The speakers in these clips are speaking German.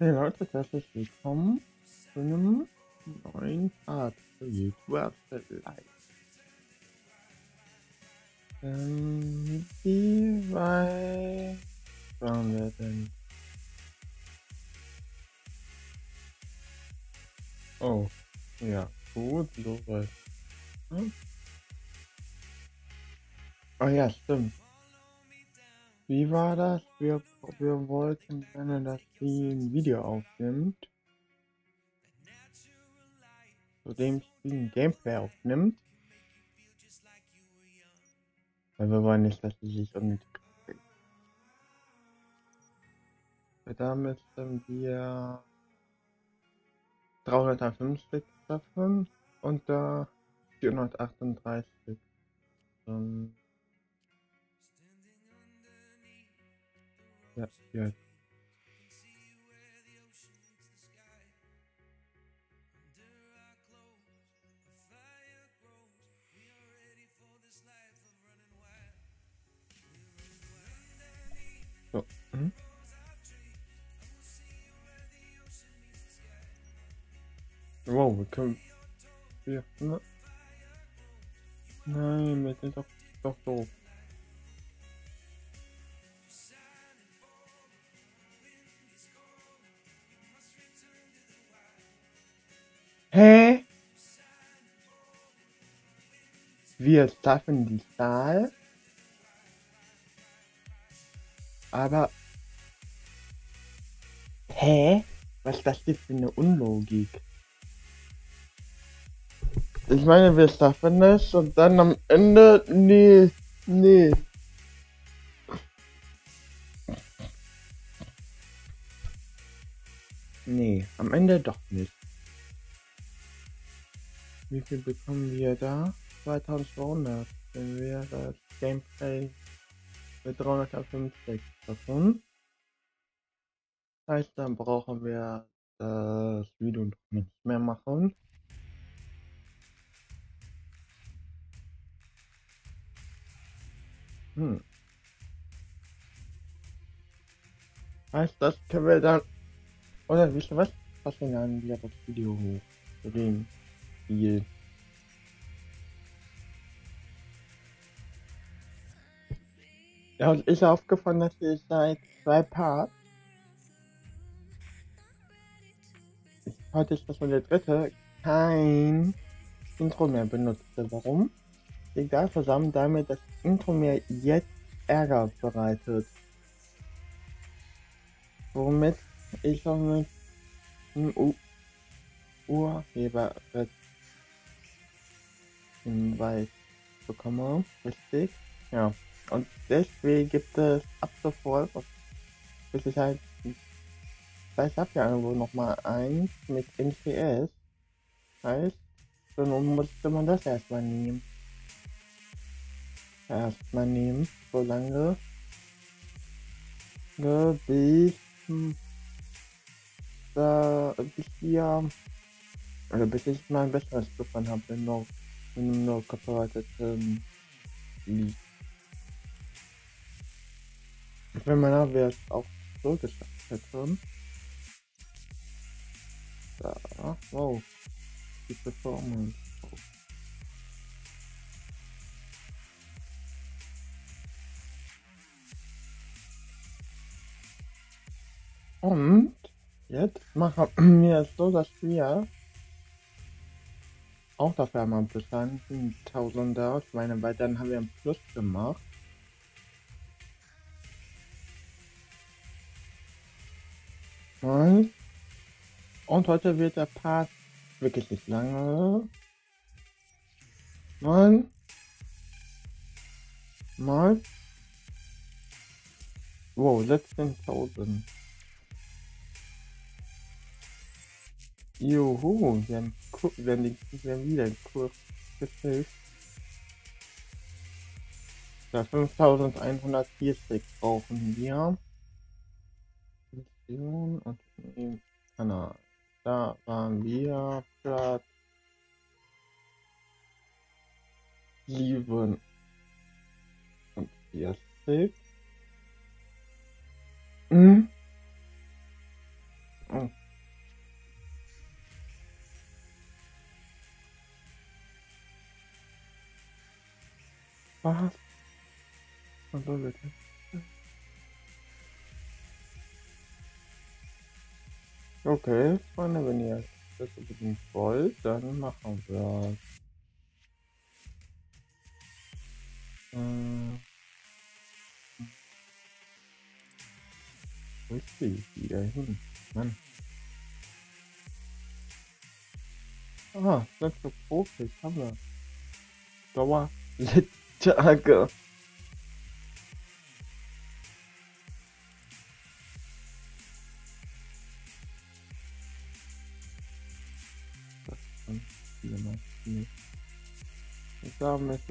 Hey Leute, herzlich willkommen zu einem neuen Part für YouTuber Live. Ähm, wie weit waren wir denn? Oh, ja, gut, soweit. Hm? Oh ja, stimmt. Wie war das? Wir, wir wollten gerne, dass sie ein Video aufnimmt. Zu dem sie ein Gameplay aufnimmt. Weil wir wollen nicht, dass sie sich um die Da müssen wir 350 davon und da 438. Ähm, ja, ja. So. Mhm. Wow, wir können. Wir, ne? Nein, wir sind doch, Wir schaffen die Zahl. Aber. Hä? Was ist das jetzt für eine Unlogik? Ich meine, wir schaffen es und dann am Ende. Nee, nee. Nee, am Ende doch nicht. Wie viel bekommen wir da? 2200. Dann wäre das Gameplay mit 350 davon. Das heißt, dann brauchen wir das Video noch nicht mehr machen. Hm. Heißt, das können wir dann. Oder wisst ihr was? Was wir das Video hoch. Zu dem Spiel. Ja, und ist aufgefallen, dass ich seit zwei Parts. Heute ist das wohl der dritte. Kein Intro mehr benutze. Warum? Liegt da zusammen damit, dass Intro mir jetzt Ärger bereitet. Womit ich auch mit einem U Urheberrecht Hinweis bekomme. Richtig? Ja. Und deswegen gibt es ab sofort, bis ich halt, ich habe ja irgendwo nochmal eins mit NPS. Heißt, dann musste man das erstmal nehmen. Erstmal nehmen, solange ne, bis da bis hier also bis ich mal ein besseres gefunden habe in noch in einem noch copyrighteten Lied. Wenn man es auch so geschafft hätte. Da, wow. Die Performance. Und jetzt machen wir es so, dass wir auch dafür einmal bestanden, Tausender. Ich meine, weil dann haben wir einen Plus gemacht. Und, heute wird der Part wirklich nicht lange. Mal. Mal. Wow, 16.000. Juhu, wir haben, wir haben, die, wir haben wieder einen Kurs gefällt. Ja, 5140 brauchen wir. Station und im Kanal. Genau, da waren wir Platz 7 und 40. Mhm. Mhm. Was? Und so bitte. Okay, Freunde, wenn ihr das unbedingt wollt, dann machen wir es. Äh, ist die wieder hin? Mann. Aha, letzte Profis haben wir. Dauer Tage.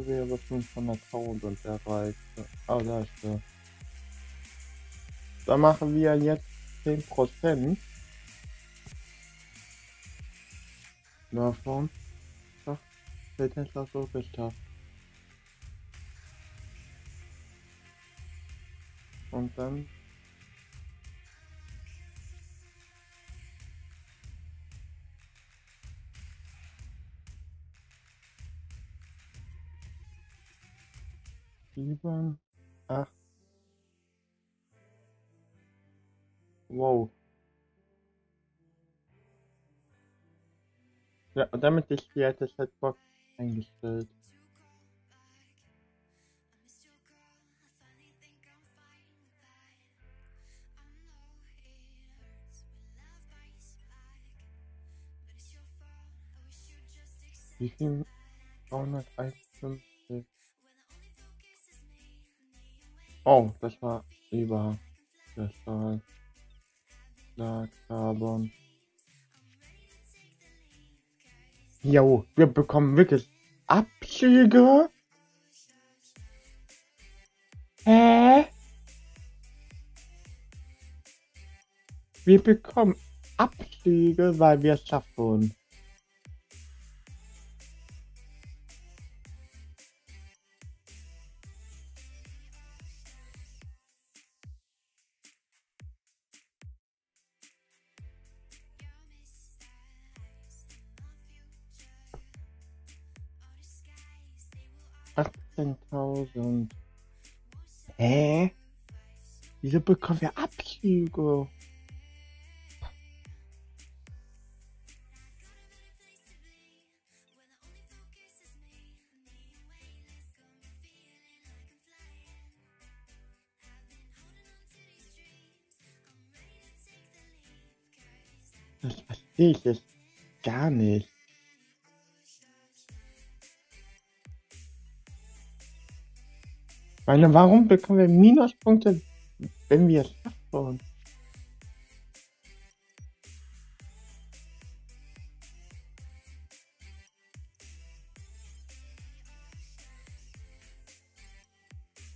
Über 500.000 erreicht. Ah, da ist er. Da machen wir jetzt 10% davon. Ach, der Tesla so geschafft. Und dann sieben, acht. Wow. Ja, und damit ist die alte Setbox eingestellt. Wie viel? 351. Oh, das war über. Das war. Da, Carbon. Jo, wir bekommen wirklich Abzüge. Hä? Wir bekommen Abzüge, weil wir es schaffen. Achtzehntausend. Hä? Wieso bekommen wir Abzüge? Das verstehe ich jetzt gar nicht. Meine, warum bekommen wir Minuspunkte, wenn wir es schaffen?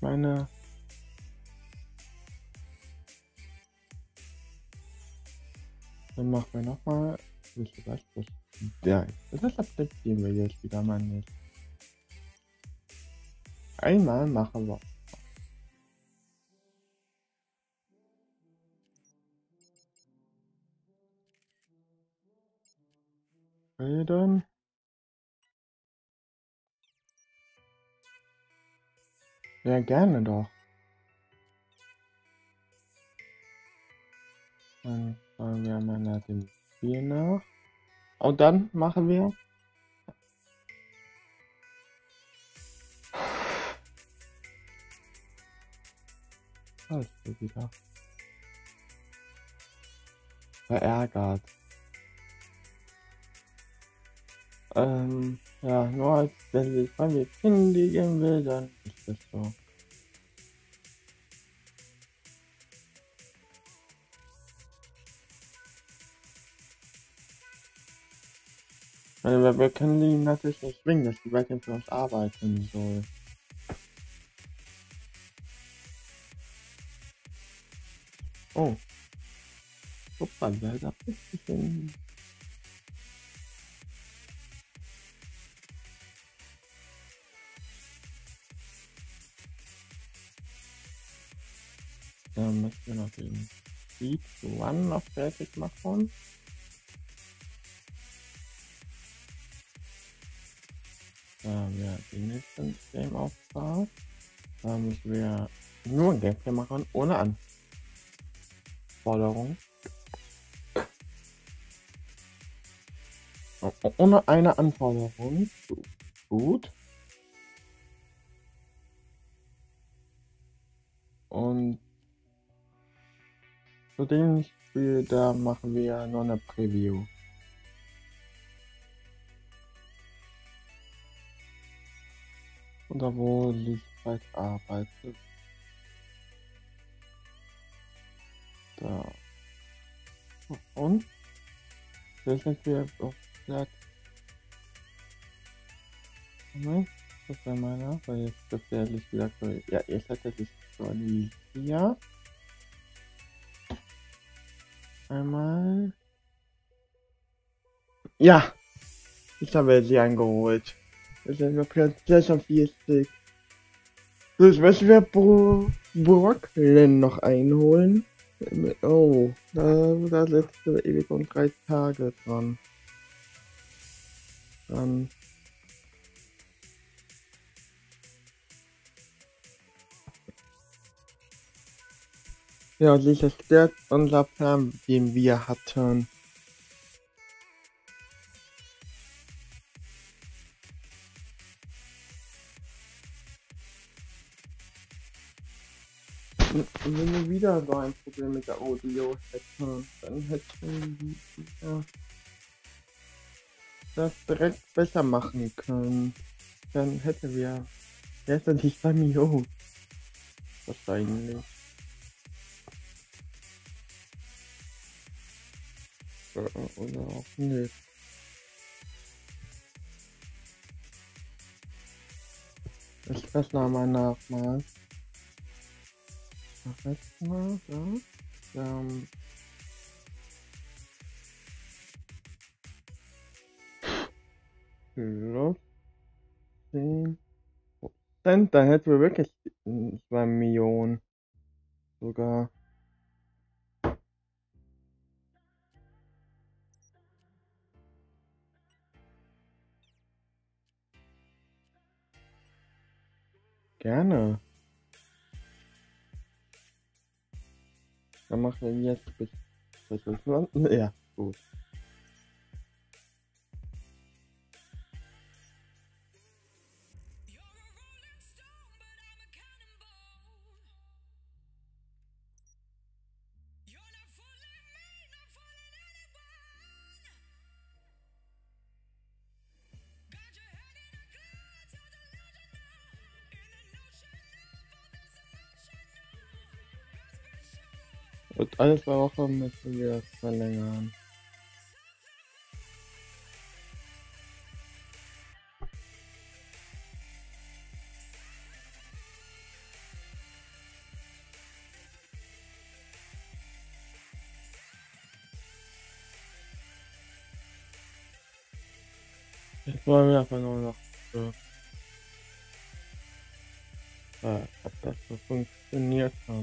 Meine. Dann machen wir nochmal. Das, ja, das akzeptieren wir jetzt wieder mal nicht. Einmal machen wir. Reden. Ja, gerne doch. Dann schauen wir mal nach dem Spiel nach. Und dann machen wir Scheiße wieder. Verärgert. Ähm, ja, nur als wenn sie von mir kündigen will, dann ist das so. Wir können die natürlich nicht zwingen, dass die weiterhin für uns arbeiten soll. Oh. Opa, wer da bisschen. Dann müssen wir noch den Speed One noch fertig machen. Da haben wir den nächsten Game-Auftrag. Da müssen wir nur ein Gameplay machen, ohne Anforderung. Ohne eine Anforderung. Gut. Und zu dem Spiel, da machen wir noch eine Preview. Oder wo Lichtweit arbeitet. Da. Und? Hier sind wir auf Platz. Moment, das wäre meiner, weil jetzt gefährlich wieder. Ja, jetzt hat er sich aktualisiert. Einmal. Ja, ich habe sie eingeholt. Sind wir Platz 46. So, jetzt müssen wir Bro Brooklyn noch einholen. Oh, da, da letzte ewig und drei Tage dran. Dann. Ja, ist der unser Plan, den wir hatten. Wenn wir wieder so ein Problem mit der Audio hätten, dann hätten wir das direkt besser machen können. Dann hätten wir jetzt nicht bei mir Wahrscheinlich. Oder auch nicht. Ich das nochmal jetzt mal so. Ähm. Plus 10 Prozent, da hätten wir wirklich 2 Millionen. Sogar. Gerne. Dann machen wir jetzt bis. Ja, gut. Und alle zwei Wochen müssen wir das verlängern. Jetzt wollen wir einfach nur noch so. Äh, ob das so funktioniert hat.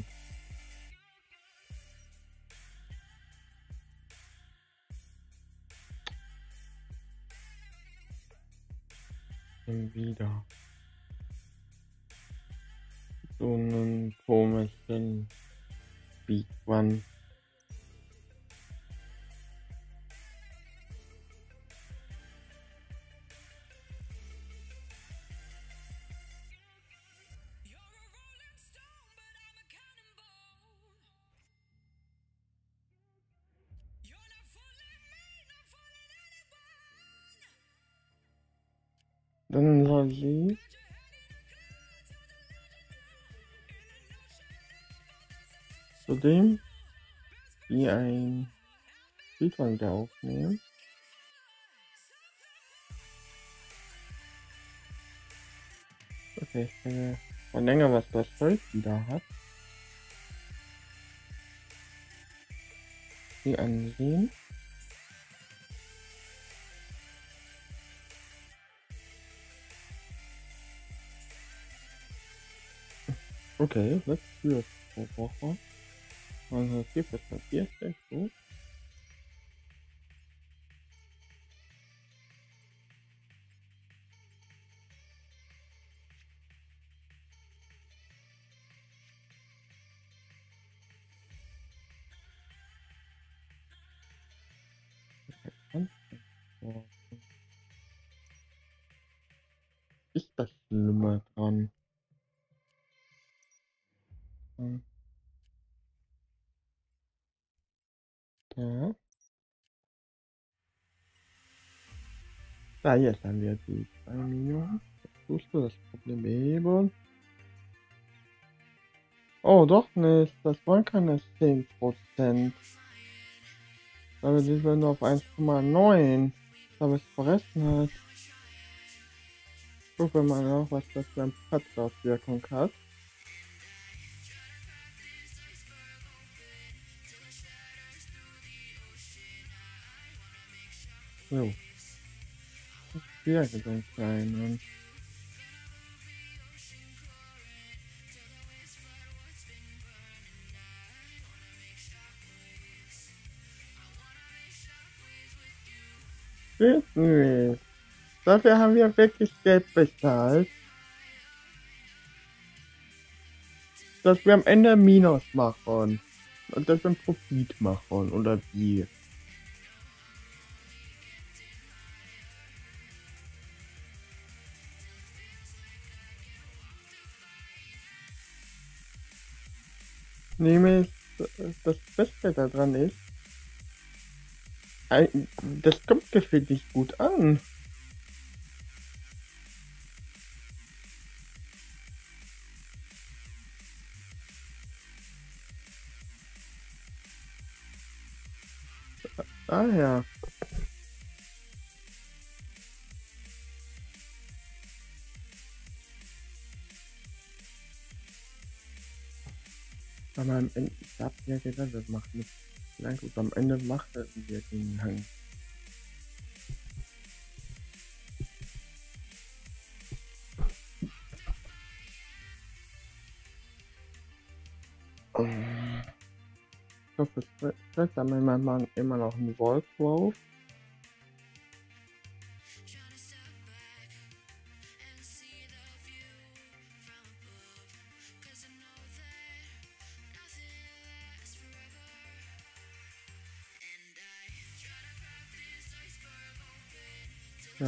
Dann soll sie zudem wie ein Bildwandler aufnehmen. Okay, ich kann mal länger, was das Holz wieder hat. Die ansehen. Okay, let's do it pro Woche. Also hier für Papier ist gut. Da, jetzt haben wir die 2 Millionen. Tust du das Problem eben? Oh, doch nicht. Das waren keine 10%. Damit sind wir nur auf 1,9. Aber es verrechnet. Gucken wir mal noch, was das für eine Platzwirkung hat. So. Hier ist ein kleiner. Wirklich. Dafür haben wir wirklich Geld bezahlt. Dass wir am Ende Minus machen. Und dass wir einen Profit machen. Oder wie? Nämlich, das Beste daran ist, das kommt für dich gut an. Ah ja. Aber am Ende, ich hab ja gesagt, das macht nicht. Na gut, am Ende macht er wir den Hang. Ich hoffe, es trägt dann immer noch einen Wolf drauf.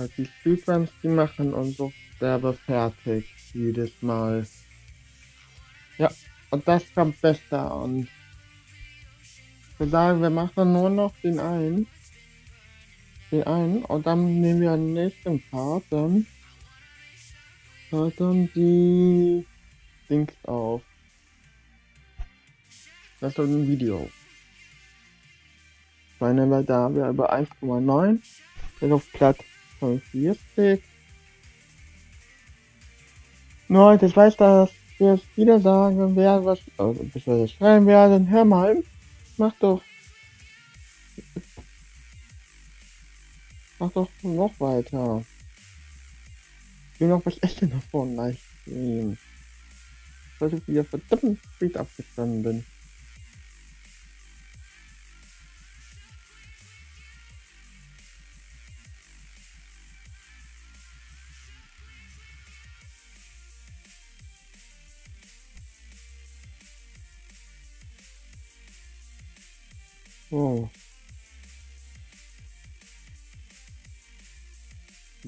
Ja, die Speedruns, die machen unsere Werbe fertig. Jedes Mal. Ja, und das kommt besser und wir sagen, wir machen nur noch den einen. Den einen und dann nehmen wir den nächsten Part dann. dann die Dings auf. Das ist ein Video. Weil da haben wir über 1,9 bin auf Platz 45. Nur, ich weiß, dass wir wieder sagen werden, was, also, das schreiben werden. Hör mal, mach doch, mach doch noch weiter. Ich will noch was essen davon, Livestream. Sollte wieder verdammt spät abgestanden bin.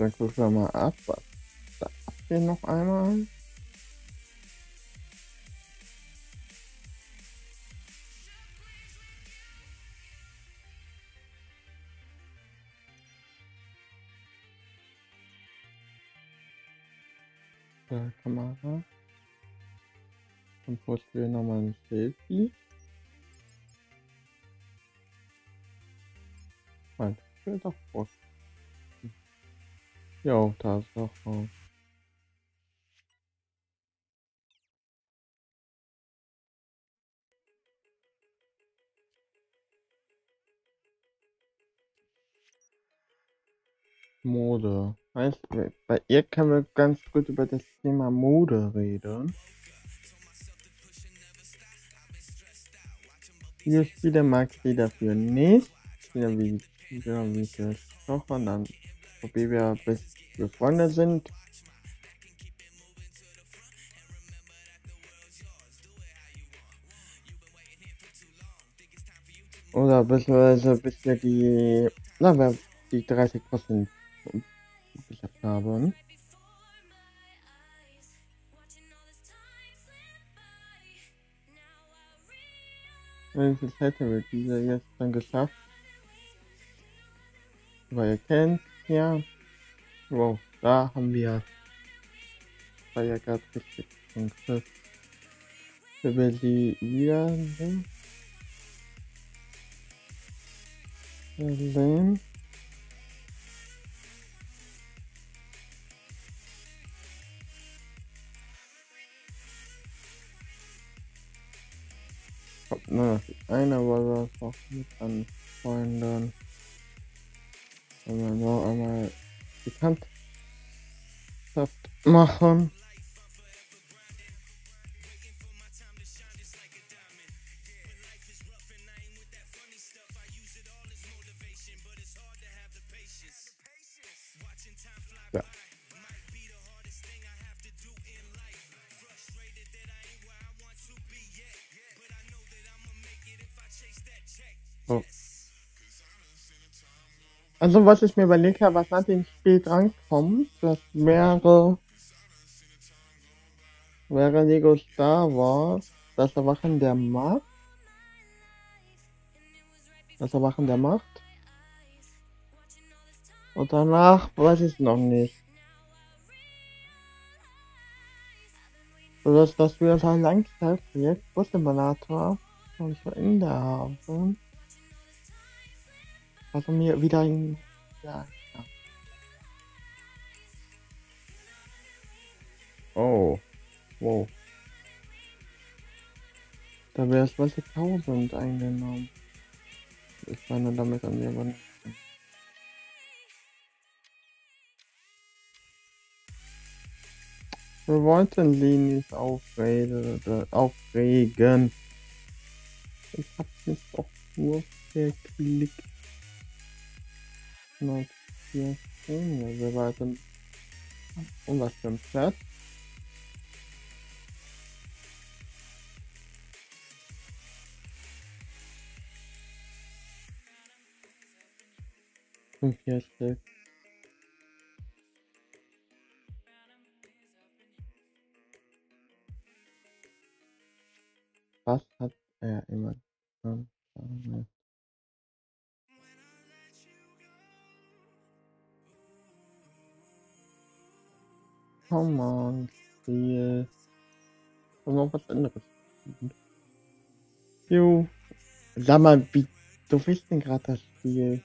Dann gucken wir mal ab, was da abgeht noch einmal. Der Kamera. Dann posten wir nochmal ein Selfie. Nein, ich will doch Brust. Jo, da ist doch raus. Mode. Heißt, bei ihr können wir ganz gut über das Thema Mode reden. Viele Spiele mag sie dafür nicht. Ja, wie ja, wie das hoffe, dann probieren wir, bis wir Freunde sind. Oder beziehungsweise bis wir die, na, wir die 30% geschafft haben. Wie viel Zeit wird dieser jetzt dann geschafft? Weil ihr kennt, ja. Wow, da haben wir war ja gerade richtig Griff. Über die wieder ne? Berlin. Nur noch einer war das auch mit an Freunden. Wir noch einmal bekannt machen. Also was ich mir überlegt habe, was nach dem Spiel drankommt, das wäre, wäre Lego Star Wars, das Erwachen der Macht. Das Erwachen der Macht. Und danach weiß ich noch nicht. Sodass dass wir das Langzeitprojekt Bus Simulator und zu Ende haben. Also mir wieder ein. Ja, ja. Oh. Wow. Da wäre es 20.000 eingenommen. Ich meine damit an mir aber Wir wollten aufreden, äh, aufregen. Ich hab mich doch nur verklickt. Notieren. Wir warten. Und was für ein Platz? Fünfundvierzig. Was hat er immer Come on, Spiel. Und noch was anderes. Jo. Sag mal, wie du bist denn gerade das Spiel?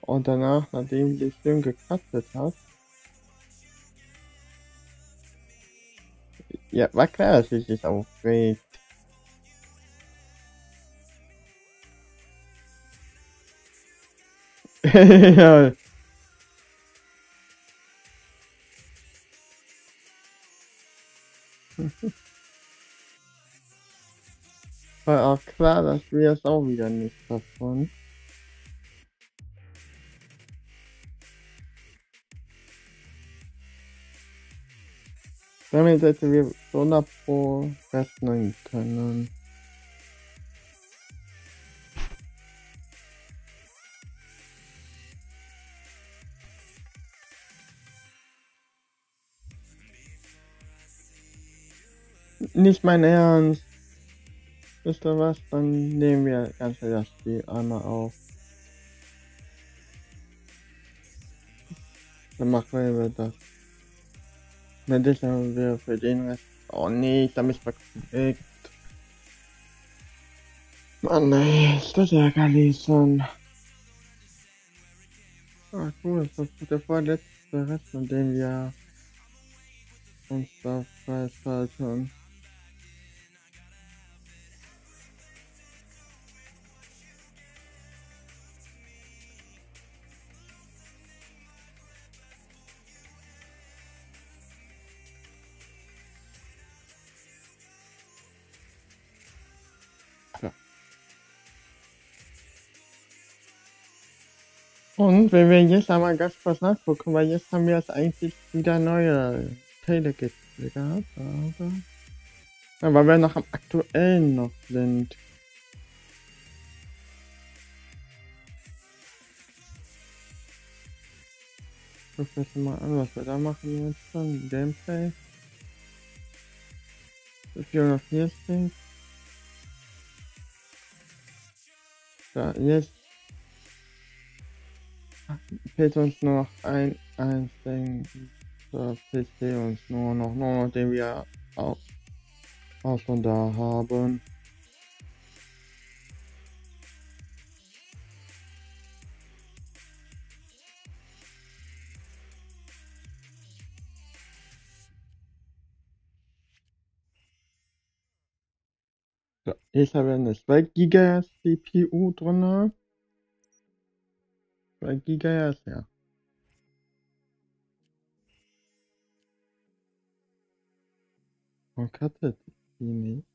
Und danach, nachdem die schön gekratzt hat. Ja, war klar, dass ich sich aufregt. Ja. War auch klar, dass wir es auch wieder nicht davon. Damit hätten wir 100 pro rechnen können. Nicht mein Ernst. Wisst ihr was? Dann nehmen wir ganz das Spiel einmal auf. Dann machen wir das. Das haben wir für den Rest. Oh nee, ich hab mich verklickt. Mann, ey, ist das ärgerlich schon. Ah, cool, das ist der vorletzte Rest, von dem wir uns da freischalten. Und wenn wir jetzt einmal ganz kurz nachgucken, weil jetzt haben wir es eigentlich wieder neue Teile gehabt, aber Ja, weil wir noch am aktuellen noch sind. Guck jetzt mal an, was wir da machen jetzt schon. Gameplay. 440. Da, jetzt fehlt uns nur noch ein einzigen PC uns nur noch, nur noch den wir auch, auch schon da haben. So, ich habe eine 2 GB CPU drin. 2 GB, ja. Man cuttet die nicht.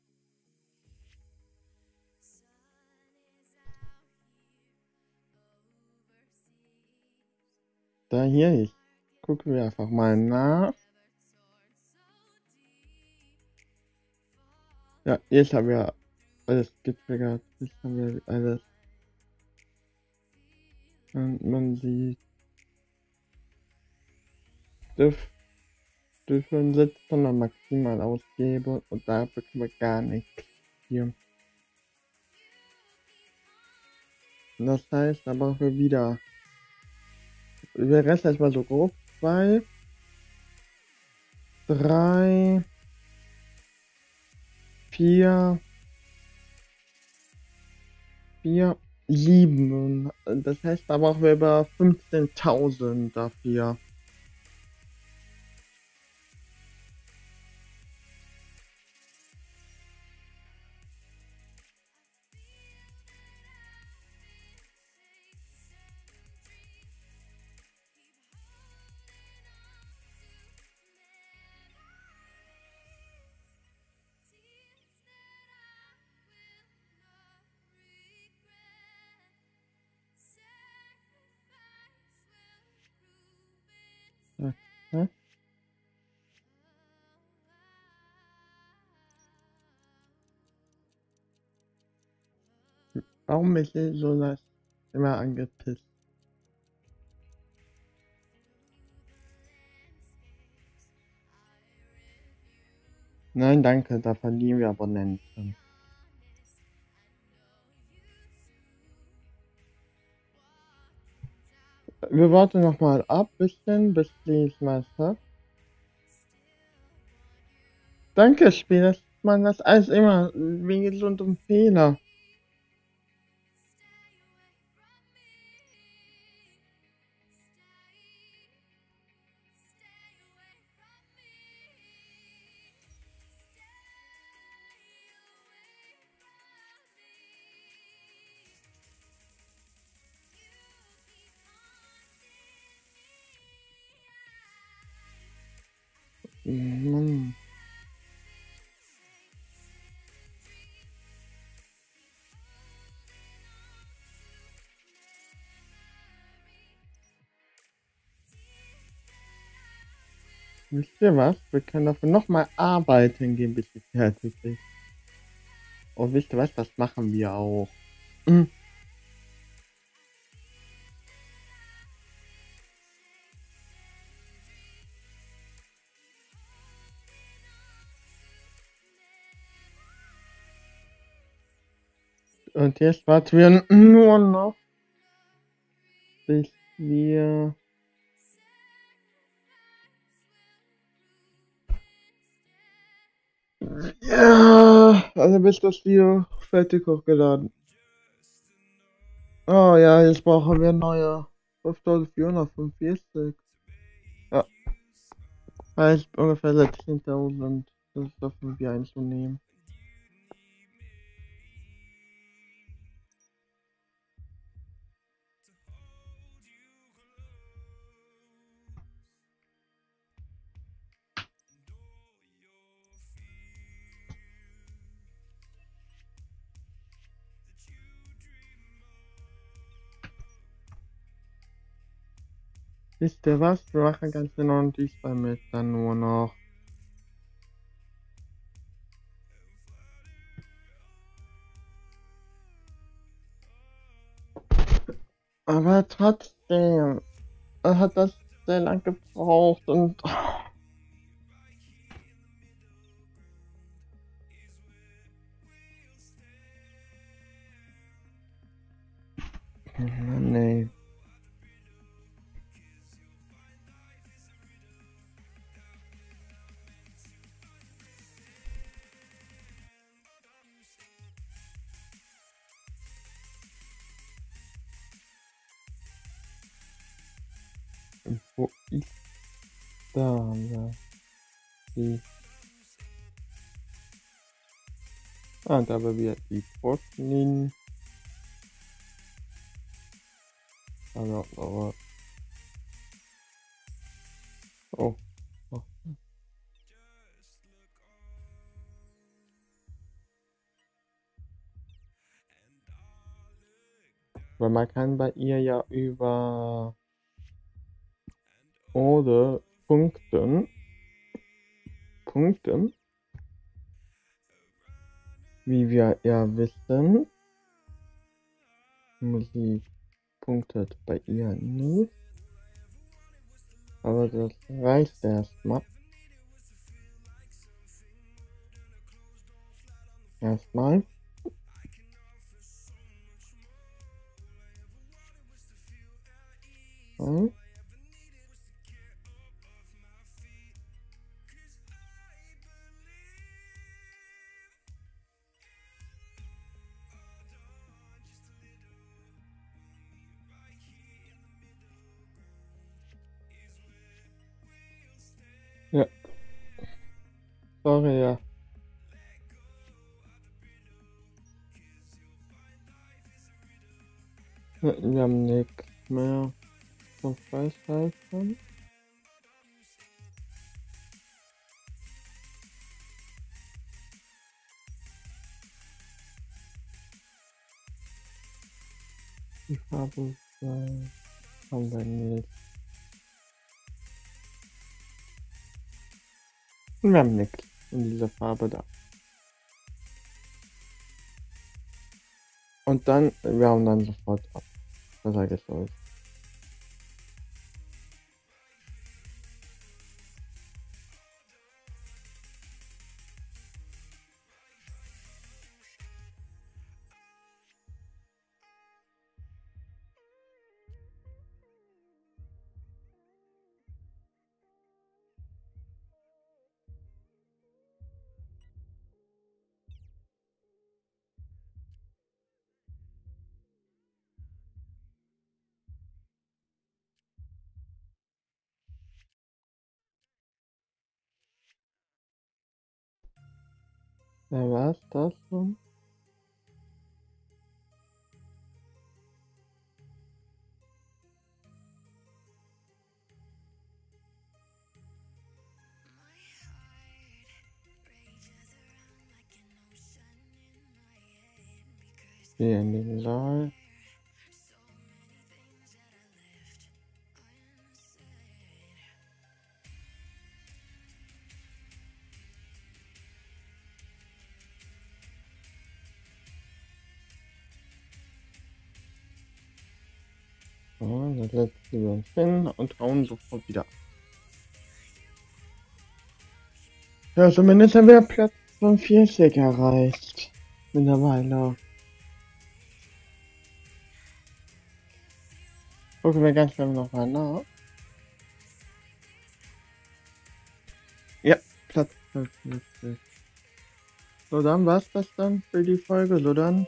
Da hier ich. Gucken wir einfach mal nach. Ja, jetzt haben wir alles getriggert. Jetzt haben wir alles. Und man sieht. Dürf, dürfen Sitzplan maximal ausgeben und da bekommen wir gar nichts hier. Das heißt, da brauchen wir wieder. Wir rechnen erstmal so grob. Zwei. Drei. Vier. Vier. Sieben. Das heißt, da brauchen wir über 15.000 dafür. Warum ist so das immer angepisst? Nein, danke, da verlieren wir Abonnenten. Wir warten noch mal ab, bisschen, bis die es meistert. Danke, Spiel, dass man das alles immer wegen so einem Fehler. Wisst ihr was? Wir können dafür nochmal arbeiten gehen, bis sie fertig ist. Und wisst ihr was? Das machen wir auch. Mhm. Und jetzt warten wir nur noch, bis wir Ja, also bis das Video fertig hochgeladen. Oh ja, jetzt brauchen wir neue 5445. Ja. Heißt ungefähr 16.000. Das dürfen wir einzunehmen. Wisst ihr was? Wir machen ganz genau und diesmal mit dann nur noch. Aber trotzdem hat das sehr lang gebraucht und. Oh Mann, ey. Wo ist da. Die. Ah, da war wieder die Brooklyn. Aber, aber. Oh. oh. Weil man kann bei ihr ja über oder Punkten. Punkten. Wie wir ja wissen Musik punktet bei ihr nicht. Aber das reicht erstmal. Erstmal. Hm? Ja. Sorry, ja. Wir haben nichts mehr zum Freischalten. Die Farbe haben wir nicht. Wir haben nichts in dieser Farbe da. Und dann, wir haben dann sofort ab. Was sage ich so Wer war's das schon? Hier hin und hauen sofort wieder. Ja, zumindest haben wir Platz 45 erreicht. Mittlerweile. Gucken wir ganz schnell nochmal nach. Ja, Platz 45. So, dann war's das dann für die Folge. So, dann